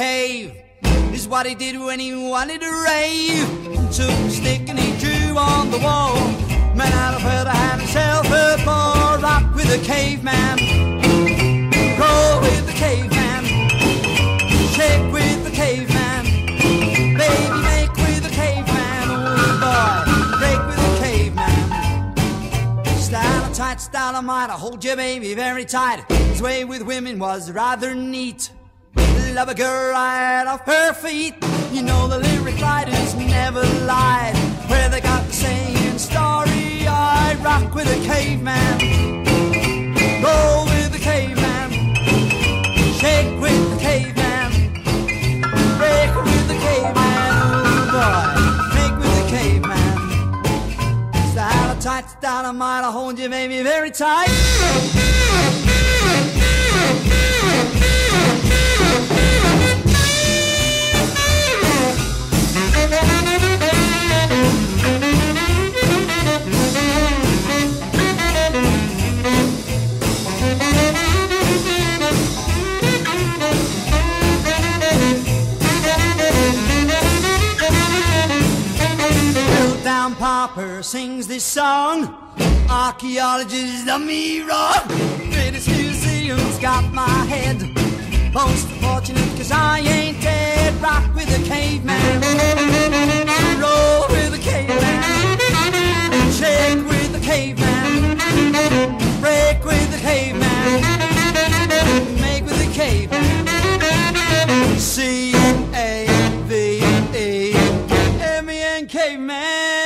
cave. Is what he did when he wanted to rave. Took a stick and he drew on the wall. Man out of her to have himself a ball. Rock with the caveman. Roll with the caveman. Shake with the caveman. Baby, make with the caveman. Oh boy, break with the caveman. Style tight, style might. I hold your baby very tight. His way with women was rather neat. Love a girl right off her feet. You know the lyric writers never lied. Where they got the saying story, I rock with a caveman. Roll with the caveman. Shake with the caveman. Break with the caveman. Oh boy, make with the caveman. Style tight, style might. I hold you, baby, very tight. John Piper sings this song. Archaeology's the mirror. British Museum's got my head. Most fortunate, cause I ain't dead. Rock with a caveman. Roll with a caveman. Shake with a caveman. Break with a caveman. Make with a caveman. C A V E. M E N K caveman.